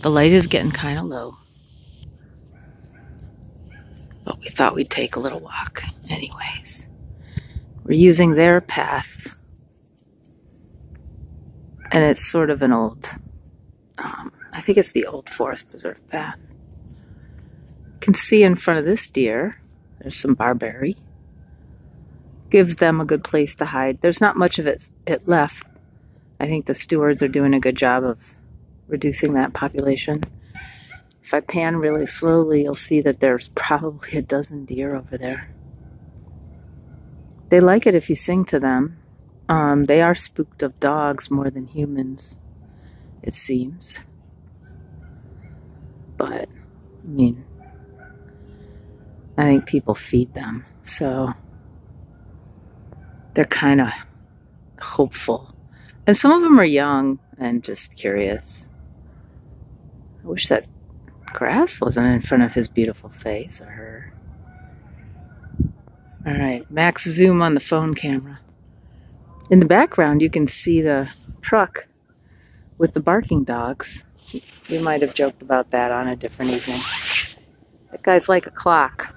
The light is getting kind of low. But we thought we'd take a little walk anyways. We're using their path. And it's sort of an old, um, I think it's the old Forest Preserve path. You can see in front of this deer, there's some barberry. Gives them a good place to hide. There's not much of it, it left. I think the stewards are doing a good job of reducing that population. If I pan really slowly, you'll see that there's probably a dozen deer over there. They like it if you sing to them. Um, they are spooked of dogs more than humans, it seems. But, I mean, I think people feed them, so they're kind of hopeful. And some of them are young and just curious. Wish that grass wasn't in front of his beautiful face or her. All right, max zoom on the phone camera. In the background, you can see the truck with the barking dogs. We might have joked about that on a different evening. That guy's like a clock.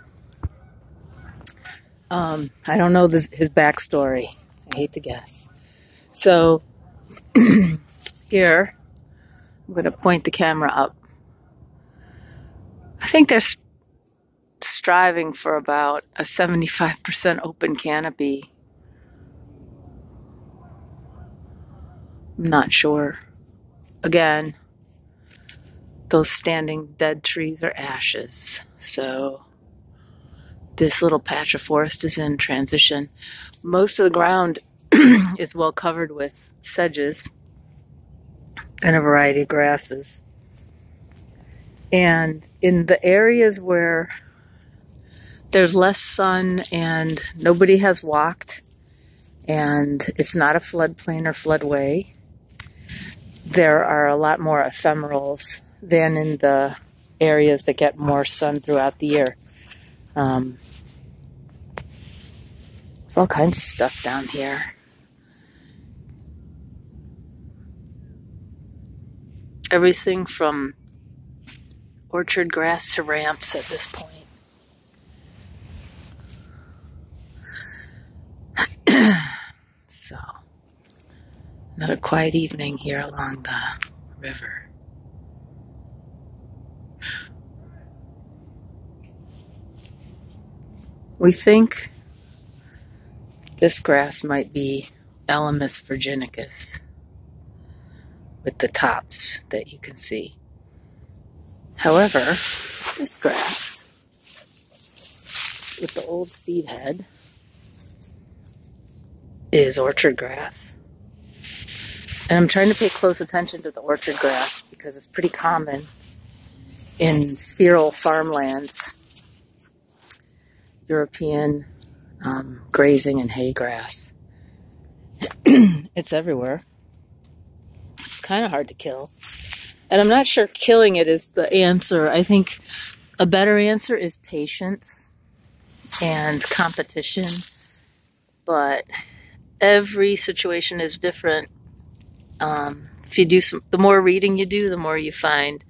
Um, I don't know this, his backstory. I hate to guess. So, here, I'm going to point the camera up. I think they're striving for about a 75% open canopy. I'm not sure. Again, those standing dead trees are ashes. So this little patch of forest is in transition. Most of the ground is well covered with sedges and a variety of grasses. And in the areas where there's less sun and nobody has walked, and it's not a floodplain or floodway, there are a lot more ephemerals than in the areas that get more sun throughout the year. Um, there's all kinds of stuff down here. Everything from orchard grass to ramps at this point. so, another quiet evening here along the river. We think this grass might be Elymus virginicus with the tops that you can see. However, this grass with the old seed head is orchard grass. And I'm trying to pay close attention to the orchard grass because it's pretty common in feral farmlands European um, grazing and hay grass. it's everywhere. It's kind of hard to kill. And I'm not sure killing it is the answer. I think a better answer is patience and competition. But every situation is different. Um, if you do some, the more reading you do, the more you find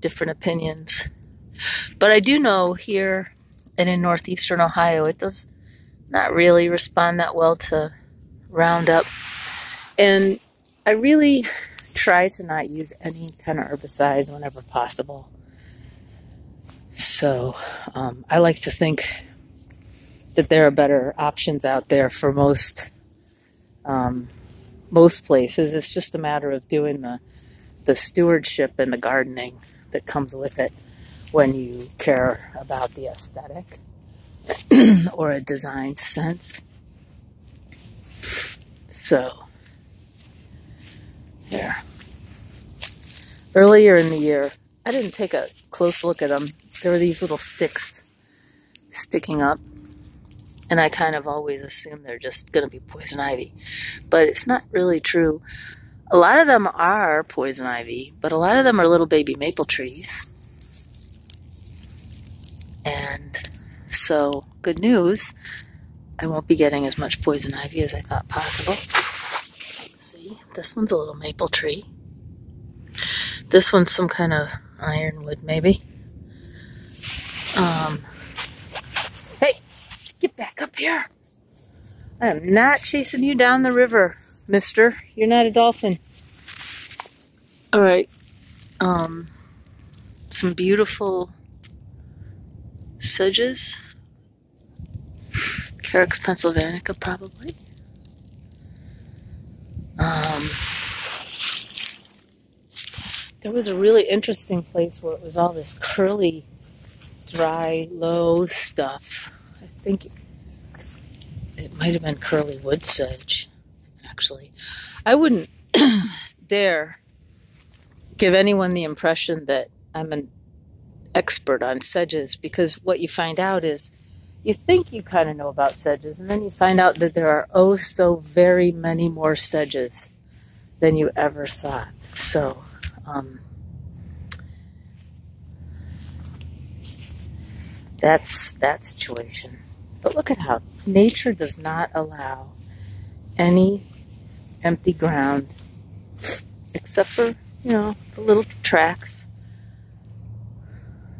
different opinions. But I do know here and in northeastern Ohio, it does not really respond that well to Roundup. And I really try to not use any kind of herbicides whenever possible. So um, I like to think that there are better options out there for most um, most places. It's just a matter of doing the the stewardship and the gardening that comes with it when you care about the aesthetic or a designed sense. So, here. Earlier in the year, I didn't take a close look at them. There were these little sticks sticking up, and I kind of always assume they're just going to be poison ivy. But it's not really true. A lot of them are poison ivy, but a lot of them are little baby maple trees and so, good news, I won't be getting as much poison ivy as I thought possible. See, this one's a little maple tree. This one's some kind of ironwood, maybe. Um, hey, get back up here. I am not chasing you down the river, mister. You're not a dolphin. All right. Um, some beautiful sedges. Carex pennsylvanica, probably. Um, there was a really interesting place where it was all this curly, dry, low stuff. I think it might have been curly wood sedge, actually. I wouldn't dare give anyone the impression that I'm an expert on sedges because what you find out is you think you kind of know about sedges, and then you find out that there are oh so very many more sedges than you ever thought. So, um, that's that situation. But look at how nature does not allow any empty ground except for, you know, the little tracks,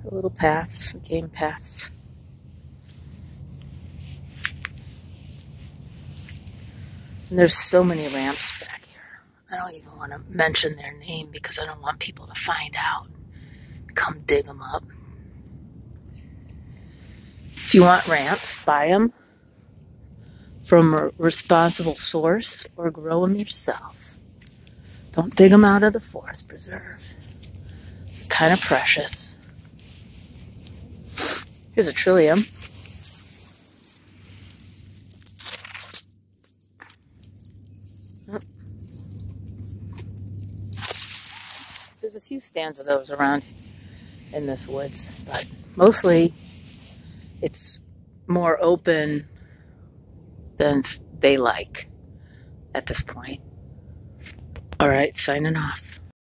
the little paths, game paths. And there's so many ramps back don't even want to mention their name because I don't want people to find out. Come dig them up. If you want ramps, buy them from a responsible source or grow them yourself. Don't dig them out of the forest preserve. Kind of precious. Here's a trillium. Stands of those around in this woods, but mostly it's more open than they like at this point. All right, signing off.